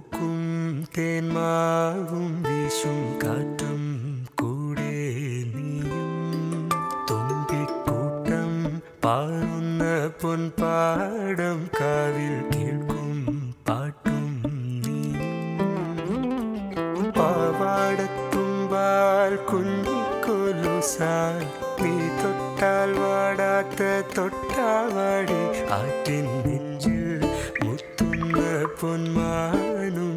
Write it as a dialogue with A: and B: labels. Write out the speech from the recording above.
A: പൂക്കും തേന്മാവും വീശും കാറ്റും കൂടെ നീയും. തുമ്പിക്കൂട്ടം പാറുന്ന പൊൻപാടം കാവിൽ കേൾക്കും പാട്ടും നീ. പാവാടത്തുമ്പാൽ കുഞ്ഞിക്കൊലുസാൽ നീ തൊട്ടാൽ വാടാത്ത തൊട്ടാവാടി ആറ്റിൻ upon my mine.